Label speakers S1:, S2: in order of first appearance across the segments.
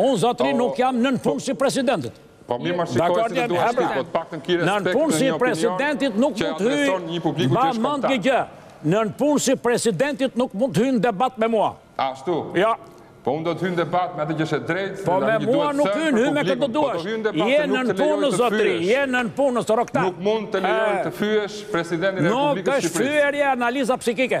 S1: Unë zotëri nuk jam nëpunës i presidentit.
S2: Po mirë më shikoj si të duhet shqipo, po pak të kini respekt
S1: në një opinion
S2: që adreson një
S1: publik
S2: që është
S1: kombëtar.
S2: Nëpunësi
S1: i presidentit nuk mund të hyjë, nëpunësi i presidentit nuk mund të hyjë në debat me mua.
S2: Ashtu?
S1: Jo.
S2: Po unë do të hyj në debat me atë që është e drejtë,
S1: po me mua nuk
S2: hyn,
S1: hy me kë
S2: të
S1: duash. Je nëpunës
S2: zotëri,
S1: je nëpunës rrogëtar.
S2: Nuk mund të lejoj të fyesh presidentin e Republikës
S1: së
S2: Shqipërisë. Nuk
S3: është
S1: fyerje analiza psikike.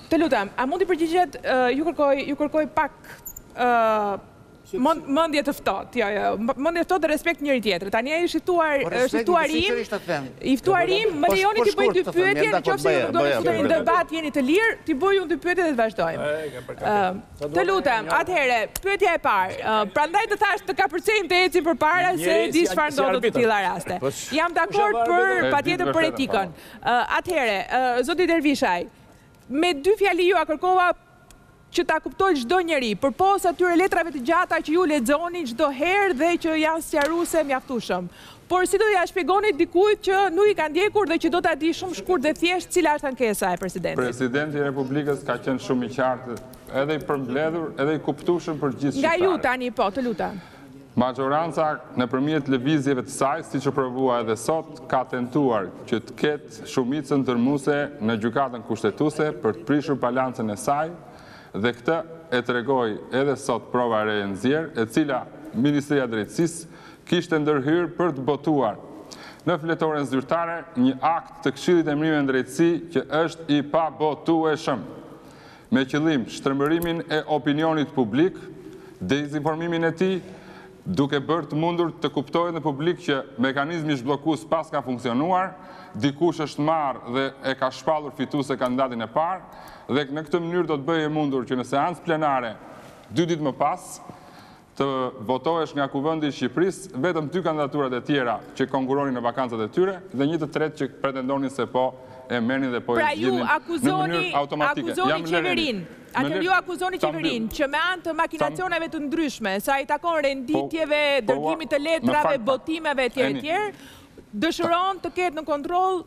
S1: Të
S3: lutem,
S4: a mund
S3: t'i përgjigjet, ju kërkoj, ju kërkoj pak mendje të ftohtë, jo, jo, mendje të ftohtë dhe respekt njëri-tjetrit. Tani ai është i ftuar, është i
S4: ftuari
S3: im, i ftuari im, më lejoni t'i bëj dy pyetje,
S4: në
S3: qoftë
S4: se
S3: ju nuk do të futeni në debat, jeni të lirë, t'i bëj unë dy pyetje dhe të vazhdojmë. Të lutem, atëherë, pyetja e parë, prandaj të thashë të kapërcejmë të ecim përpara se
S1: e
S3: di çfarë ndodh në të tilla raste. Jam dakord për, patjetër, për etikën. Atëherë, zoti Dervishaj, Me dy fjali jua kërkova që ta kuptojë çdo njeri, përpos atyre letrave të gjata që ju lexoni çdo herë dhe që janë sqaruese mjaftueshëm. Por si do ia shpjegoni dikujt që nuk i ka ndjekur dhe që do ta dijë shumë shkurt dhe thjesht cila është ankesa e Presidentit?
S2: Presidenti i Republikës ka qenë shumë i qartë, edhe i përmbledhur, edhe i kuptueshëm për gjithë shqiptarët.
S3: Nga ju tani, po, të lutem.
S2: Maxhoranca nëpërmjet lëvizjeve të saj siç u provua edhe sot ka tentuar që të ketë shumicën dërmuese në Gjykatën Kushtetuese për të prishur balancën e saj dhe këtë e tregoi edhe sot prova e re e nxjerrë e cila Ministria e Drejtësisë kishte ndërhyrë për të botuar në fletoren zyrtare një akt të Këshillit të Emërimeve në Drejtësi që është i pabotueshëm me qëllim shtrembërimin e opinionit publik, dezinformimin e tij, duke bërë të mundur të kuptohet në publik që mekanizmi zhbllokues paska funksionuar, dikush është marrë dhe e ka shpallur fitues kandidatin e parë dhe në këtë mënyrë do të bëhej e mundur që në seancë plenare dy ditë më pas, të votoheshin nga Kuvendi i Shqipërisë vetëm dy kandidaturat e tjera që konkurronin në vakancat e tyre dhe një të tretë që pretendonin se po e merrnin dhe po e zgjidhnin në mënyrë automatike. Pra
S3: ju
S2: akuzoni
S3: qeverinë,
S2: atëherë
S3: ju akuzoni
S2: qeverinë
S3: që me anë të makinacioneve të ndryshme, sa i takon renditjeve, dërgimit të letrave, botimeve
S2: etj
S3: etj, dëshiron të ketë në kontroll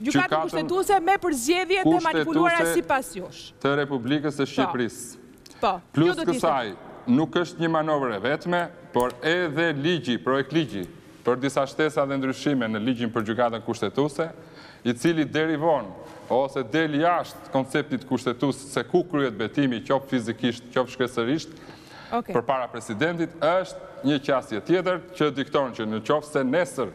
S2: Gjykatën
S3: Kushtetuese me përzgjedhje të manipuluara sipas jush.
S2: Të Republikës së Shqipërisë.
S3: Po.
S2: Plus kësaj, nuk është një manovër e vetme, por edhe ligji, projektligji për disa shtesa dhe ndryshime në Ligjin për Gjykatën Kushtetuese, i cili derivon ose del jashtë konceptit kushtetues se ku kryhet betimi qoftë fizikisht, qoftë shkresërisht, përpara presidentit, është një qasje tjetër që dikton që nëqoftëse nesër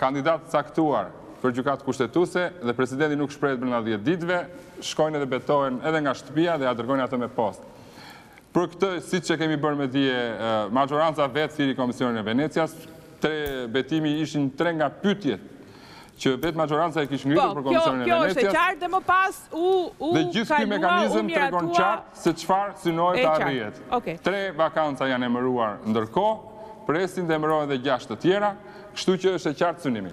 S2: Kandidatë të caktuar për Gjykatë Kushtetuese dhe presidenti nuk shprehet brenda dhjetë ditëve, shkojnë edhe betohen edhe nga shtëpia dhe ia dërgojnë atë me postë. Për këto, siç e kemi bërë me dije, maxhoranca vetë thirri Komisionin e Venecias. Tre betimi ishin tre nga pyetjet që vetë maxhoranca i kish ngritur për Komisionin e Venecias.
S3: Dhe
S2: gjithë ky mekanizëm
S3: tregon
S2: qartë se çfarë synohet të
S3: arrihet.
S2: Tre vakanca janë emëruar ndërkohë. Presin të emërohen dhe gjashtë të tjera, kështu që është e qartë synimi.